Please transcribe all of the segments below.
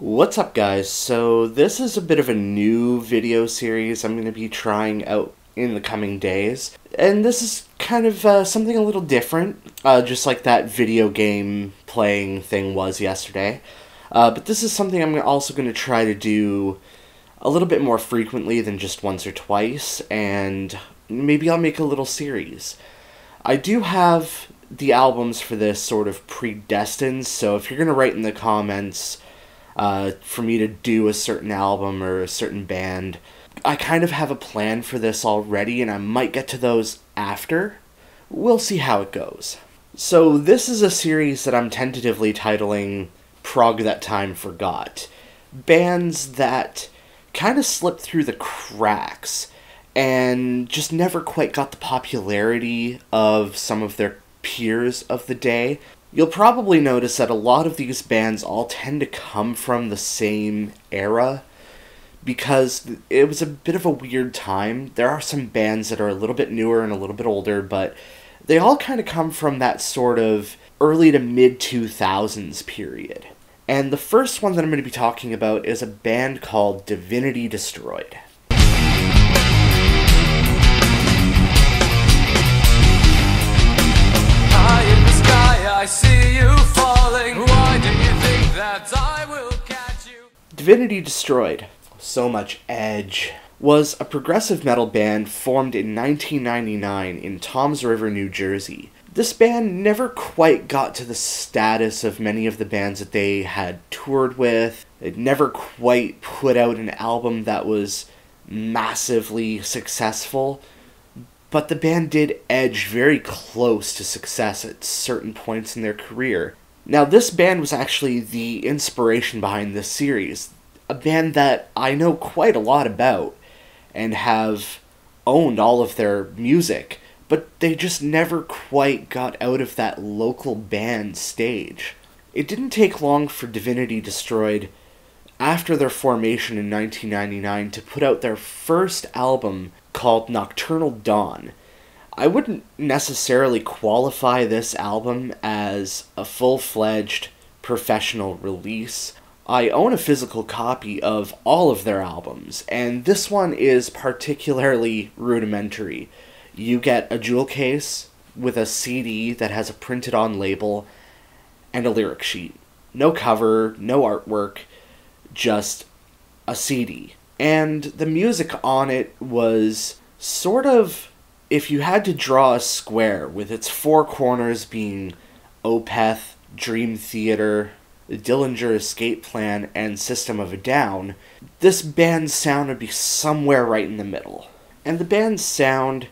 What's up guys? So this is a bit of a new video series I'm going to be trying out in the coming days. And this is kind of uh, something a little different, uh, just like that video game playing thing was yesterday. Uh, but this is something I'm also going to try to do a little bit more frequently than just once or twice, and maybe I'll make a little series. I do have the albums for this sort of predestined, so if you're going to write in the comments uh, for me to do a certain album or a certain band. I kind of have a plan for this already, and I might get to those after. We'll see how it goes. So, this is a series that I'm tentatively titling Prog That Time Forgot. Bands that kind of slipped through the cracks and just never quite got the popularity of some of their peers of the day. You'll probably notice that a lot of these bands all tend to come from the same era because it was a bit of a weird time. There are some bands that are a little bit newer and a little bit older, but they all kind of come from that sort of early to mid 2000s period. And the first one that I'm going to be talking about is a band called Divinity Destroyed. I see you falling. Why do you think that I will catch you? Divinity Destroyed, so much edge, was a progressive metal band formed in 1999 in Toms River, New Jersey. This band never quite got to the status of many of the bands that they had toured with. It never quite put out an album that was massively successful but the band did edge very close to success at certain points in their career. Now, this band was actually the inspiration behind this series, a band that I know quite a lot about and have owned all of their music, but they just never quite got out of that local band stage. It didn't take long for Divinity Destroyed after their formation in 1999 to put out their first album called Nocturnal Dawn. I wouldn't necessarily qualify this album as a full fledged professional release. I own a physical copy of all of their albums, and this one is particularly rudimentary. You get a jewel case with a CD that has a printed on label and a lyric sheet. No cover, no artwork, just a CD and the music on it was sort of if you had to draw a square with its four corners being Opeth, Dream Theater, Dillinger Escape Plan, and System of a Down, this band's sound would be somewhere right in the middle. And the band's sound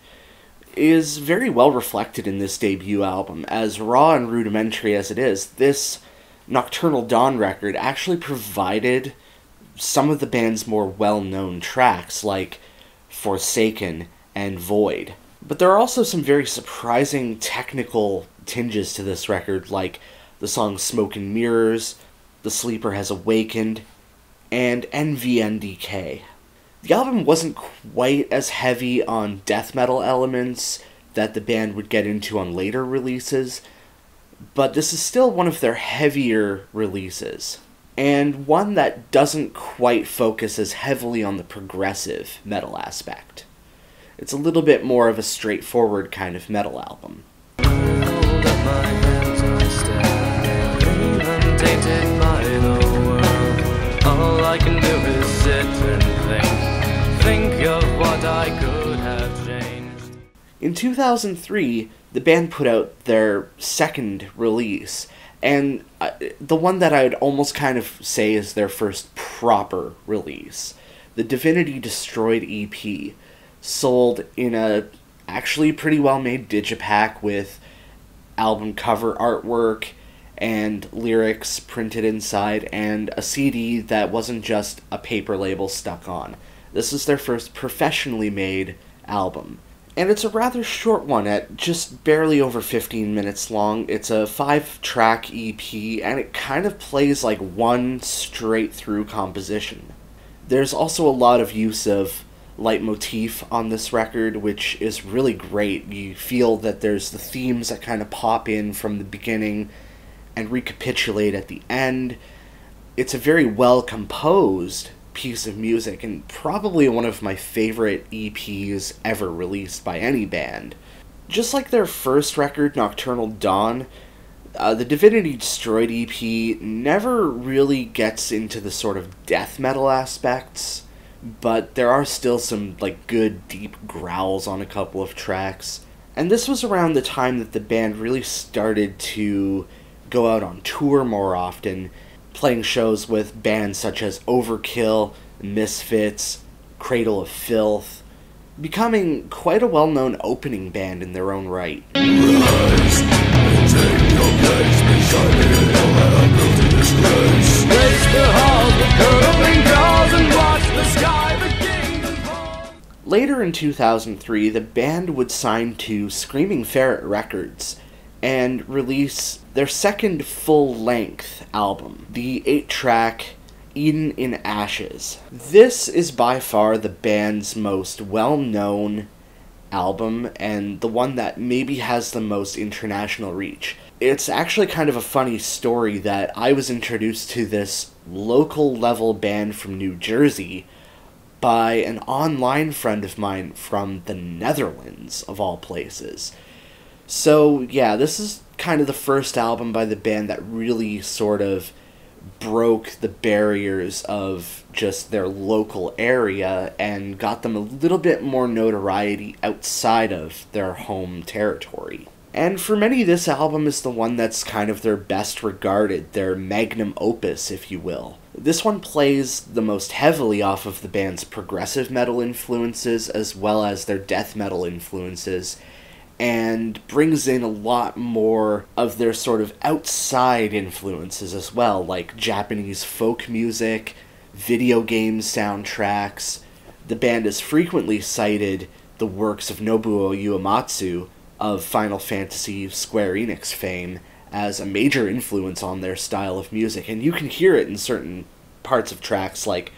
is very well reflected in this debut album. As raw and rudimentary as it is, this Nocturnal Dawn record actually provided some of the band's more well known tracks, like Forsaken and Void. But there are also some very surprising technical tinges to this record, like the song Smoke and Mirrors, The Sleeper Has Awakened, and NVNDK. The album wasn't quite as heavy on death metal elements that the band would get into on later releases, but this is still one of their heavier releases and one that doesn't quite focus as heavily on the progressive metal aspect. It's a little bit more of a straightforward kind of metal album. In 2003, the band put out their second release, and uh, the one that I'd almost kind of say is their first proper release, the Divinity Destroyed EP, sold in a actually pretty well made digipack with album cover artwork and lyrics printed inside and a CD that wasn't just a paper label stuck on. This is their first professionally made album and it's a rather short one at just barely over 15 minutes long. It's a five track EP, and it kind of plays like one straight through composition. There's also a lot of use of leitmotif on this record, which is really great. You feel that there's the themes that kind of pop in from the beginning and recapitulate at the end. it's a very well composed piece of music and probably one of my favorite EPs ever released by any band. Just like their first record, Nocturnal Dawn, uh, the Divinity Destroyed EP never really gets into the sort of death metal aspects, but there are still some like good deep growls on a couple of tracks. And this was around the time that the band really started to go out on tour more often playing shows with bands such as Overkill, Misfits, Cradle of Filth, becoming quite a well known opening band in their own right. Later in 2003, the band would sign to Screaming Ferret Records and release their second full length album, the eight track Eden in Ashes. This is by far the band's most well known album and the one that maybe has the most international reach. It's actually kind of a funny story that I was introduced to this local level band from New Jersey by an online friend of mine from the Netherlands, of all places. So, yeah, this is kind of the first album by the band that really sort of broke the barriers of just their local area and got them a little bit more notoriety outside of their home territory. And for many, this album is the one that's kind of their best regarded, their magnum opus, if you will. This one plays the most heavily off of the band's progressive metal influences as well as their death metal influences, and brings in a lot more of their sort of outside influences as well, like Japanese folk music, video game soundtracks. The band has frequently cited the works of Nobuo Uematsu of Final Fantasy Square Enix fame as a major influence on their style of music, and you can hear it in certain parts of tracks like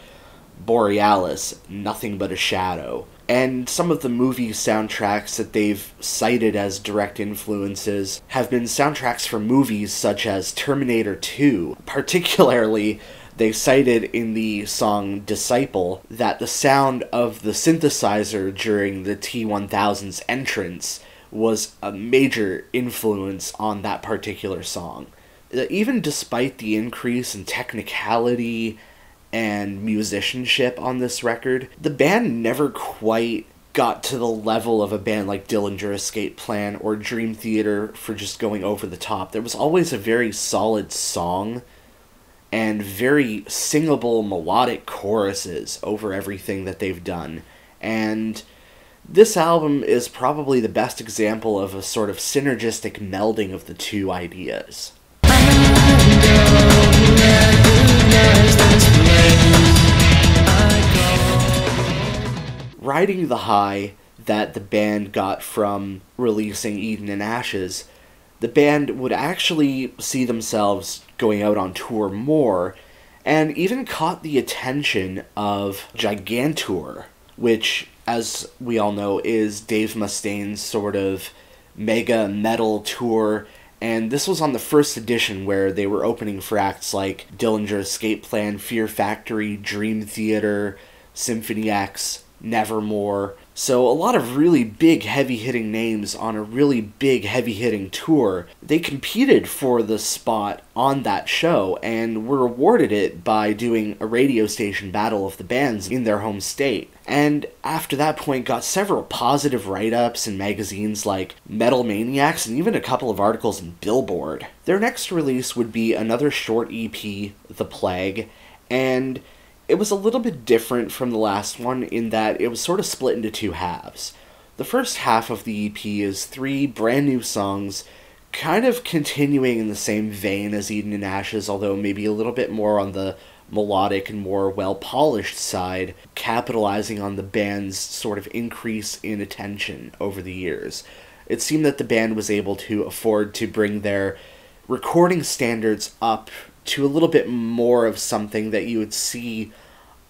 Borealis, Nothing But a Shadow, and some of the movie soundtracks that they've cited as direct influences have been soundtracks for movies such as Terminator 2. Particularly, they cited in the song Disciple that the sound of the synthesizer during the T 1000's entrance was a major influence on that particular song. Uh, even despite the increase in technicality and musicianship on this record, the band never quite got to the level of a band like Dillinger Escape Plan or Dream Theater for just going over the top. There was always a very solid song and very singable melodic choruses over everything that they've done. And this album is probably the best example of a sort of synergistic melding of the two ideas. Riding the high that the band got from releasing Eden in Ashes, the band would actually see themselves going out on tour more and even caught the attention of Gigantour, which, as we all know, is Dave Mustaine's sort of mega metal tour. And this was on the first edition where they were opening for acts like Dillinger Escape Plan, Fear Factory, Dream Theater, Symphony X, Nevermore. So, a lot of really big, heavy hitting names on a really big, heavy hitting tour. They competed for the spot on that show and were awarded it by doing a radio station battle of the bands in their home state. And after that point, got several positive write ups in magazines like Metal Maniacs and even a couple of articles in Billboard. Their next release would be another short EP, The Plague, and it was a little bit different from the last one in that it was sort of split into two halves. The first half of the EP is three brand new songs, kind of continuing in the same vein as Eden in Ashes, although maybe a little bit more on the melodic and more well polished side, capitalizing on the band's sort of increase in attention over the years. It seemed that the band was able to afford to bring their recording standards up to a little bit more of something that you would see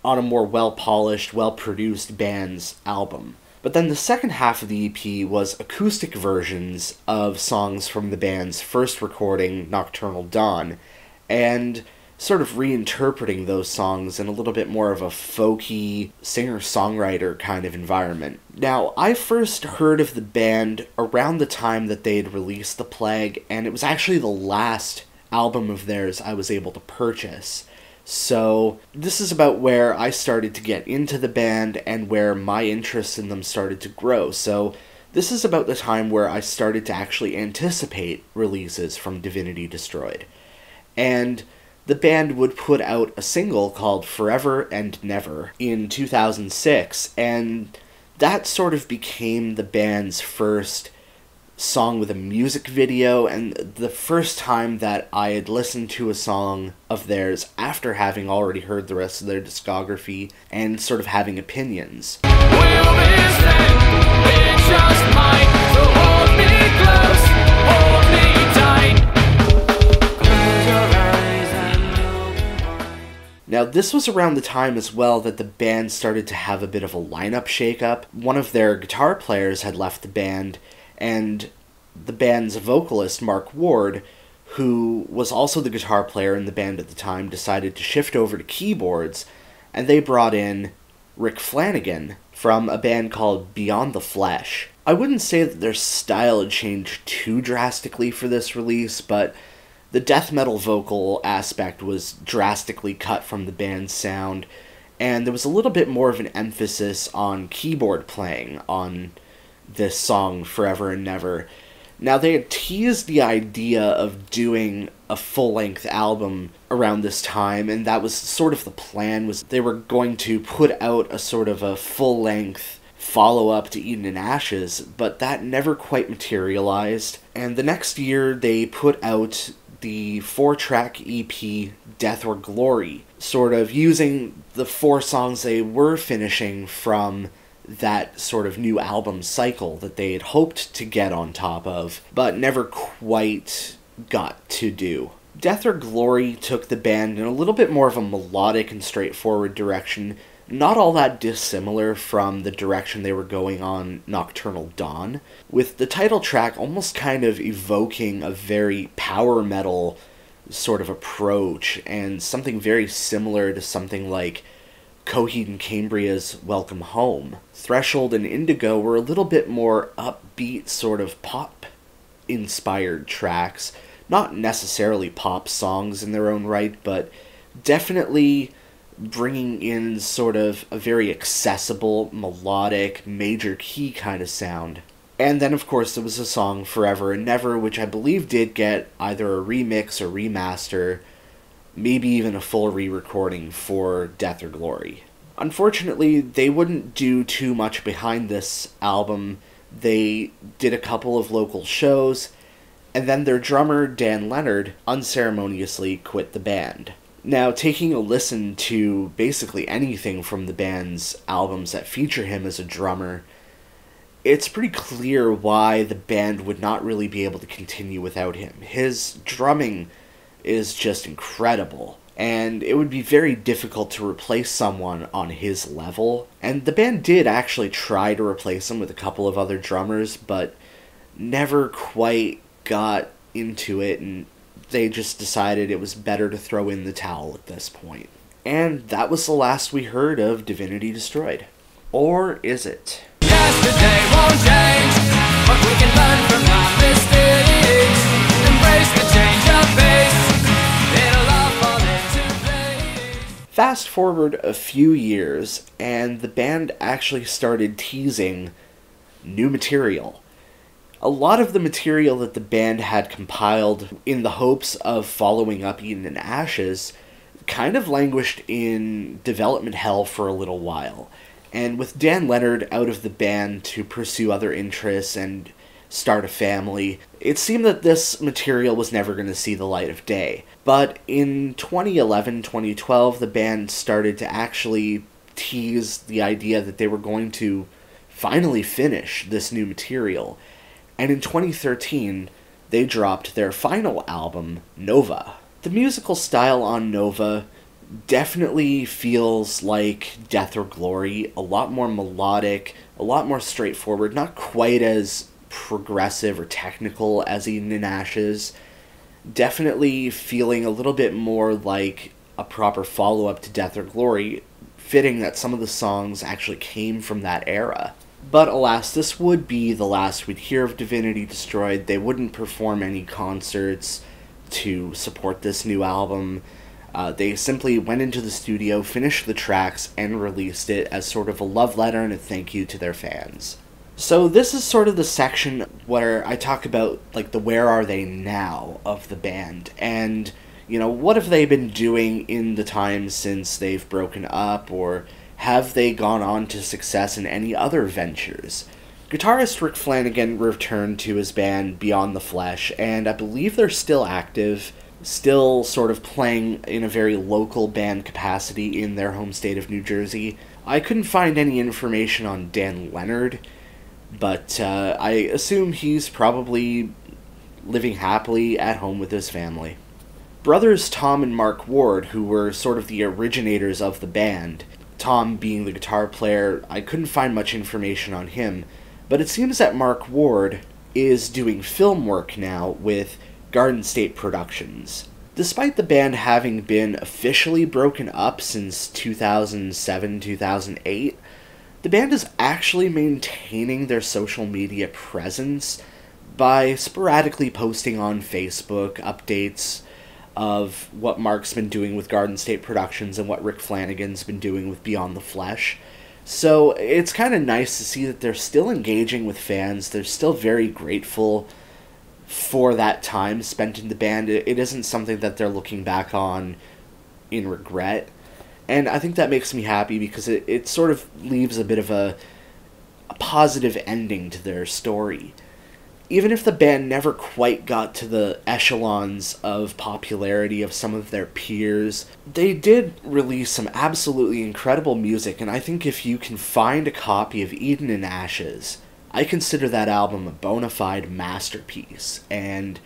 on a more well polished, well produced band's album. But then the second half of the EP was acoustic versions of songs from the band's first recording, Nocturnal Dawn, and sort of reinterpreting those songs in a little bit more of a folky singer songwriter kind of environment. Now, I first heard of the band around the time that they had released The Plague, and it was actually the last album of theirs I was able to purchase. So, this is about where I started to get into the band and where my interest in them started to grow. So, this is about the time where I started to actually anticipate releases from Divinity Destroyed. And the band would put out a single called Forever and Never in 2006, and that sort of became the band's first song with a music video and the first time that I had listened to a song of theirs after having already heard the rest of their discography and sort of having opinions. Now, this was around the time as well that the band started to have a bit of a lineup shakeup. One of their guitar players had left the band, and the band's vocalist, Mark Ward, who was also the guitar player in the band at the time, decided to shift over to keyboards, and they brought in Rick Flanagan from a band called Beyond the Flesh. I wouldn't say that their style had changed too drastically for this release, but the death metal vocal aspect was drastically cut from the band's sound, and there was a little bit more of an emphasis on keyboard playing on this song, Forever and Never. Now, they had teased the idea of doing a full length album around this time, and that was sort of the plan was they were going to put out a sort of a full length follow up to Eden in Ashes, but that never quite materialized. And the next year, they put out the four track EP Death or Glory, sort of using the four songs they were finishing from that sort of new album cycle that they had hoped to get on top of, but never quite got to do. Death or Glory took the band in a little bit more of a melodic and straightforward direction, not all that dissimilar from the direction they were going on Nocturnal Dawn, with the title track almost kind of evoking a very power metal sort of approach and something very similar to something like Coheed and Cambria's Welcome Home. Threshold and Indigo were a little bit more upbeat, sort of pop inspired tracks. Not necessarily pop songs in their own right, but definitely bringing in sort of a very accessible, melodic, major key kind of sound. And then, of course, there was a song Forever and Never, which I believe did get either a remix or remaster, maybe even a full re recording for Death or Glory. Unfortunately, they wouldn't do too much behind this album. They did a couple of local shows, and then their drummer, Dan Leonard, unceremoniously quit the band. Now, taking a listen to basically anything from the band's albums that feature him as a drummer, it's pretty clear why the band would not really be able to continue without him. His drumming is just incredible, and it would be very difficult to replace someone on his level. And the band did actually try to replace him with a couple of other drummers, but never quite got into it and they just decided it was better to throw in the towel at this point. And that was the last we heard of Divinity Destroyed. Or is it? Fast forward a few years, and the band actually started teasing new material a lot of the material that the band had compiled in the hopes of following up Eden in Ashes kind of languished in development hell for a little while. And with Dan Leonard out of the band to pursue other interests and start a family, it seemed that this material was never going to see the light of day. But in 2011 2012, the band started to actually tease the idea that they were going to finally finish this new material and in 2013, they dropped their final album, Nova. The musical style on Nova definitely feels like Death or Glory, a lot more melodic, a lot more straightforward, not quite as progressive or technical as in Ashes. definitely feeling a little bit more like a proper follow up to Death or Glory, fitting that some of the songs actually came from that era. But alas, this would be the last we'd hear of Divinity Destroyed. They wouldn't perform any concerts to support this new album. Uh, they simply went into the studio, finished the tracks, and released it as sort of a love letter and a thank you to their fans. So this is sort of the section where I talk about like the where are they now of the band and you know what have they been doing in the time since they've broken up or have they gone on to success in any other ventures? Guitarist Rick Flanagan returned to his band Beyond the Flesh, and I believe they're still active, still sort of playing in a very local band capacity in their home state of New Jersey. I couldn't find any information on Dan Leonard, but uh, I assume he's probably living happily at home with his family. Brothers Tom and Mark Ward, who were sort of the originators of the band, Tom being the guitar player, I couldn't find much information on him, but it seems that Mark Ward is doing film work now with Garden State Productions. Despite the band having been officially broken up since 2007 2008, the band is actually maintaining their social media presence by sporadically posting on Facebook updates of what Mark's been doing with Garden State Productions and what Rick Flanagan's been doing with Beyond the Flesh. So it's kind of nice to see that they're still engaging with fans. They're still very grateful for that time spent in the band. It isn't something that they're looking back on in regret. And I think that makes me happy because it, it sort of leaves a bit of a, a positive ending to their story even if the band never quite got to the echelons of popularity of some of their peers, they did release some absolutely incredible music, and I think if you can find a copy of Eden and Ashes, I consider that album a bona fide masterpiece, and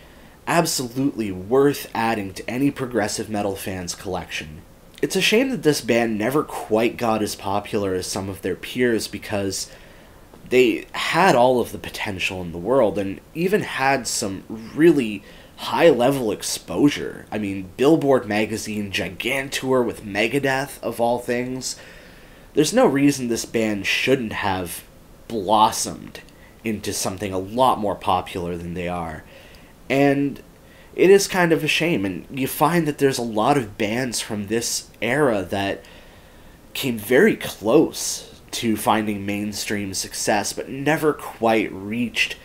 absolutely worth adding to any progressive metal fan's collection. It's a shame that this band never quite got as popular as some of their peers because they had all of the potential in the world and even had some really high level exposure. I mean, Billboard magazine Gigantour with Megadeth of all things. There's no reason this band shouldn't have blossomed into something a lot more popular than they are. And it is kind of a shame and you find that there's a lot of bands from this era that came very close to finding mainstream success, but never quite reached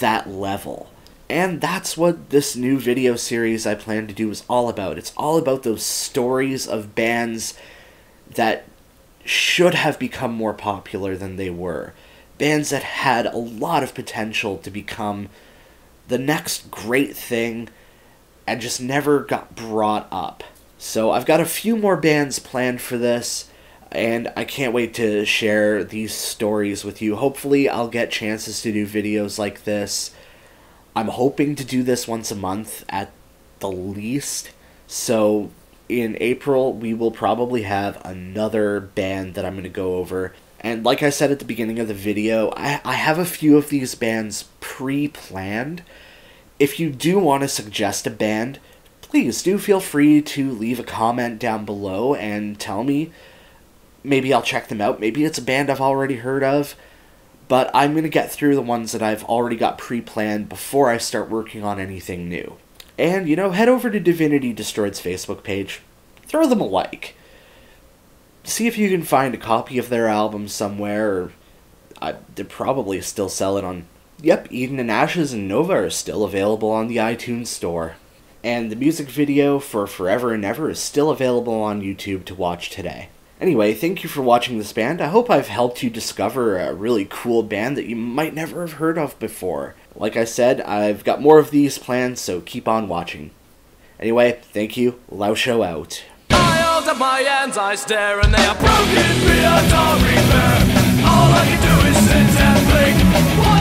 that level. And that's what this new video series I plan to do is all about. It's all about those stories of bands that should have become more popular than they were. Bands that had a lot of potential to become the next great thing and just never got brought up. So I've got a few more bands planned for this and I can't wait to share these stories with you. Hopefully, I'll get chances to do videos like this. I'm hoping to do this once a month at the least. So, in April, we will probably have another band that I'm going to go over. And like I said at the beginning of the video, I, I have a few of these bands pre planned. If you do want to suggest a band, please do feel free to leave a comment down below and tell me maybe I'll check them out. Maybe it's a band I've already heard of. But I'm going to get through the ones that I've already got pre planned before I start working on anything new. And, you know, head over to Divinity Destroyed's Facebook page. Throw them a like. See if you can find a copy of their album somewhere. Or, uh, they're probably still selling it on. Yep, Eden and Ashes and Nova are still available on the iTunes Store. And the music video for Forever and Ever is still available on YouTube to watch today. Anyway, thank you for watching this band. I hope I've helped you discover a really cool band that you might never have heard of before. Like I said, I've got more of these planned, so keep on watching. Anyway, thank you. Lauscho out. I hold up my hands, I stare, and they are broken beyond all repair. All I can do is sit and blink.